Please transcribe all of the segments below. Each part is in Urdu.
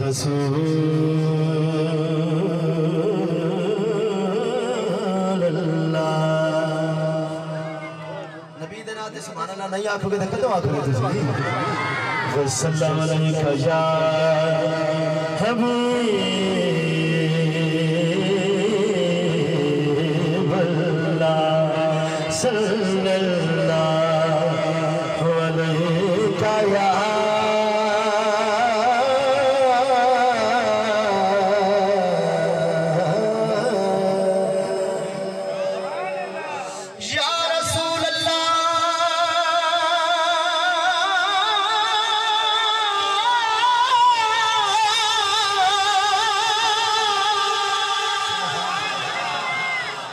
رسول اللہ نبی دے ناتے سبحان اللہ نہیں آکھو گے تو کدو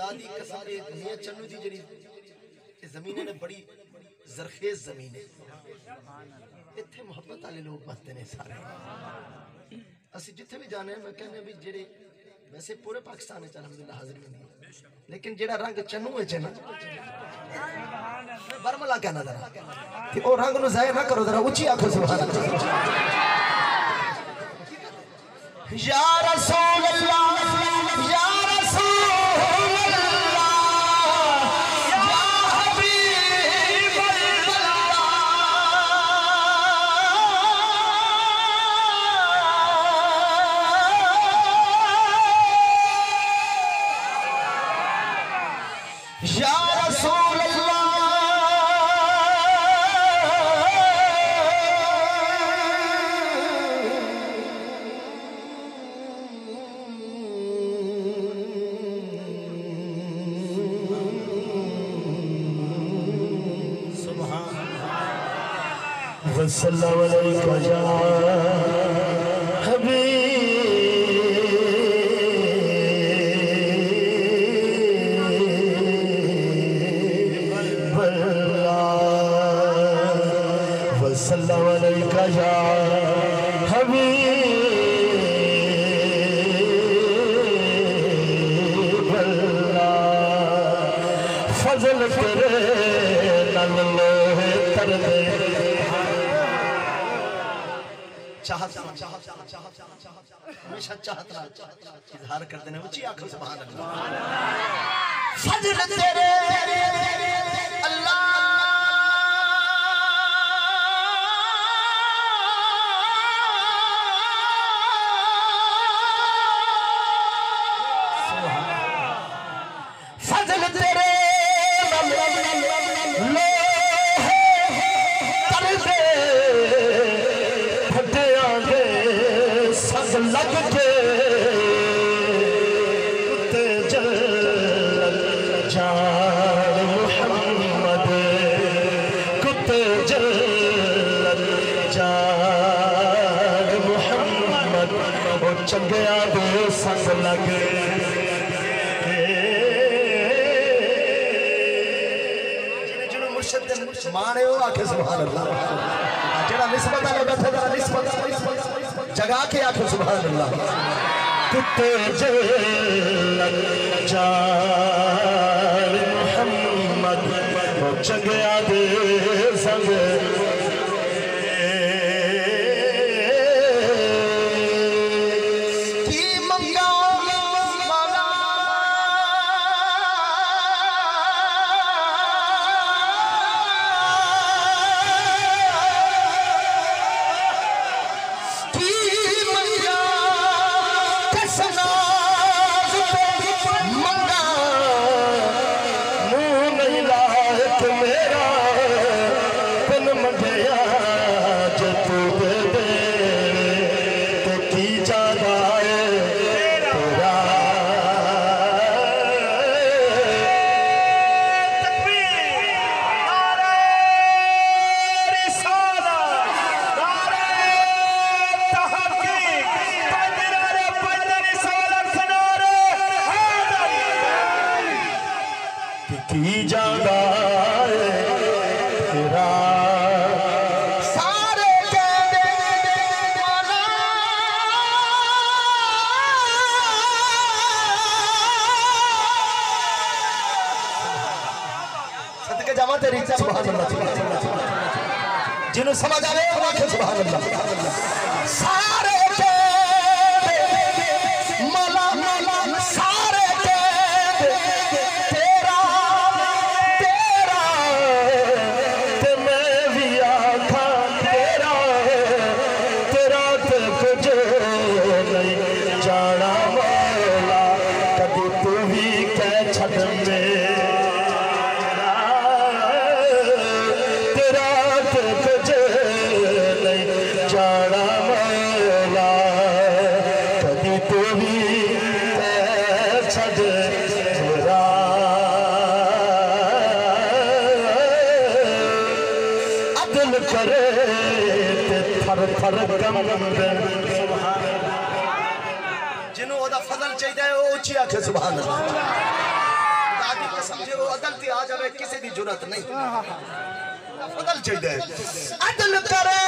خدا دی قسم اے میاں چنو جی دی جڑی اے زمین نے بڑی زرخیز زمین ایتھے محبت والے لوگ بستے نے سارے۔ اسی جتھے بھی جانے ہیں، میں کہنے بھی جڑے ویسے پورے پاکستان وچ الحمدللہ حاضری ہوندی ہے لیکن جڑا رنگ چنو ہے نا، برملا کہنا ذرا۔ کہ او رنگ نو ظاہر نہ کرو، ذرا اونچی آکھو سبحان اللہ۔ یا رسول اللہ یا رسول اللہ۔ وسلم علیکہ یا چاہت ہمیشہ چاہت رہا اظہار کرتے ہیں اچھی آنکھوں سے سبحان اللہ فضل تیرے۔ اللہ۔ فضل تیرے۔ لوہے مانے ہو آکھے سبحان اللہ جڑا نسبت آلے بیٹھے دا نسبت جگا کے آکھے سبحان اللہ کتے جلن جان محمد وہ دے تھی جگہ تیرا۔ سارے کہنے والا صدقے جامعہ تیری۔ سبحان اللہ جنہوں سمجھ آئے اللہ سبحان اللہ۔ آکھے سبحان اللہ۔ خدا دی قسم جے وہ عدل تے آ جاوے کسی دی جرات نہیں۔ فضل چاہیے عدل کرے۔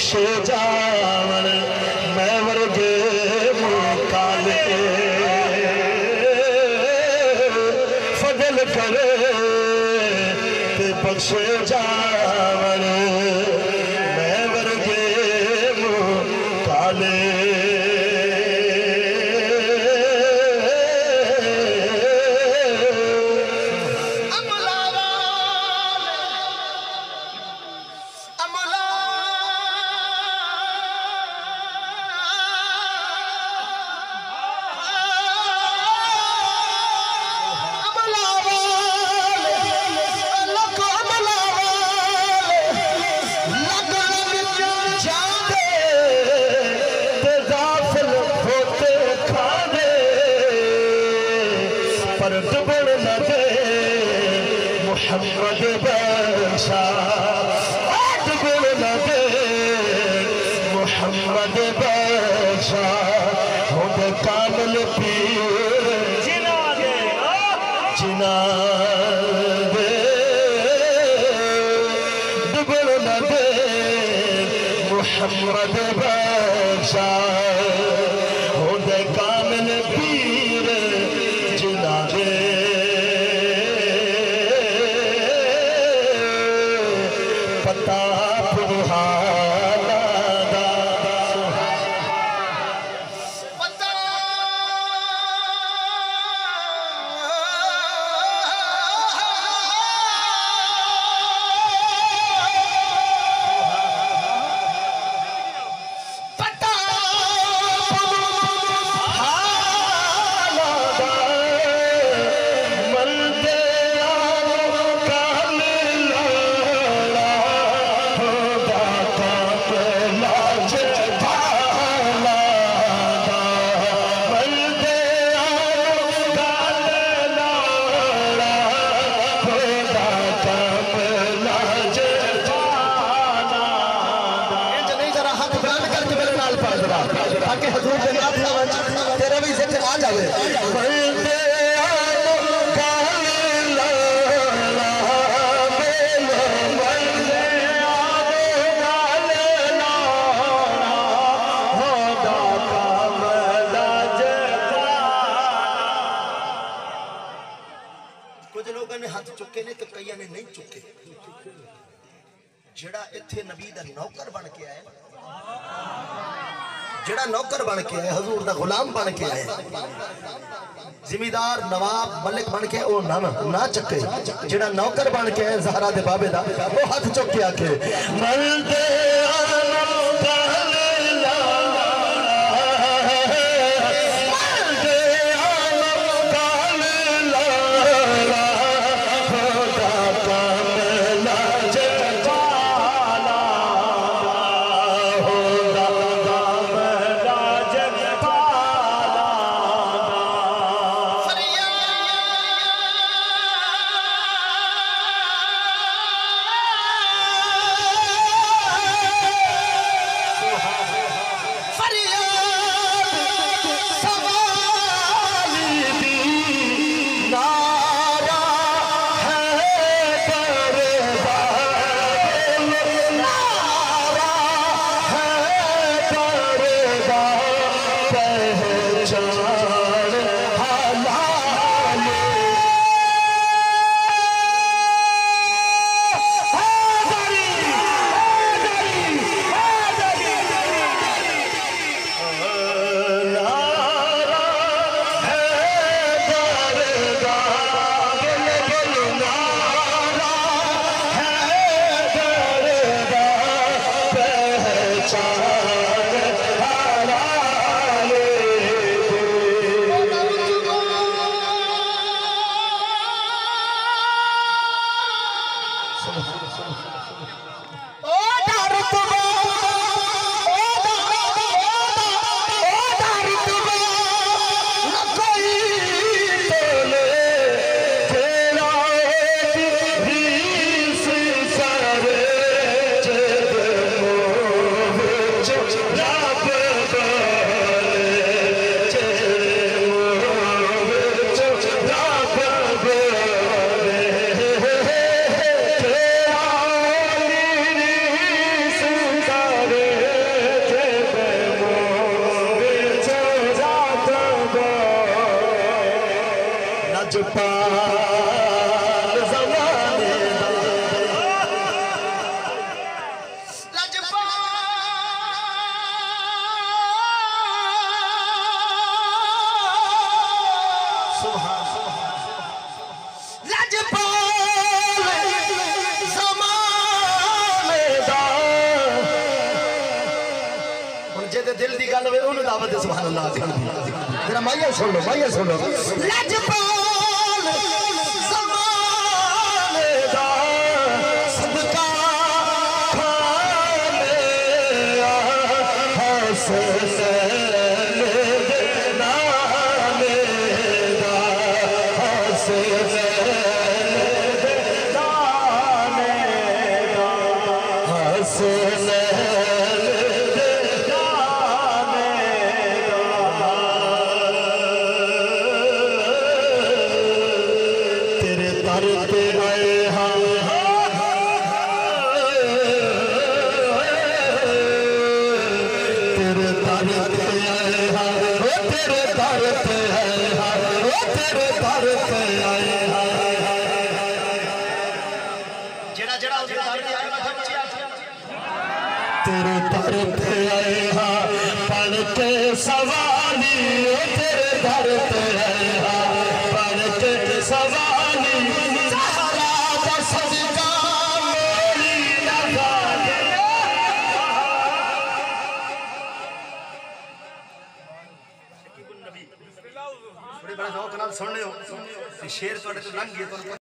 بخشے جاون میں ورگے مکالے فضل کرے تے بخشے جاون۔ 我就奔向。کر کے ذرا تاکہ حضور کے نام تیرے بھی ذکر آ جاوے۔ کچھ نے ہاتھ چکے نے تو کئی نے نہیں چکے۔ جڑا اتھے نبی دا نوکر بن کے آئے۔ جڑا نوکر بن کے آئے حضور دا غلام بن کے آئے زمیدار نواب ملک بن کے، او نہ نہ چکے۔ جڑا نوکر بن کے آئے زہرہ دے بابے دا وہ ہاتھ چک کے آکے ملدے آنم گل Subhanallah. انہوں دعوت سبحان اللہ کر دی تیرا مائیہ سن لو، مائیہ سن لو۔ لجپال زمانے دا صدقہ کرتے رہے ہم تیرے درد آئے ہر تیرے درد آئے ہر تیرے درد آئے تیرے درد آئے ہاں پڑھ کے سوالی تیرے درد দিয়ে তোর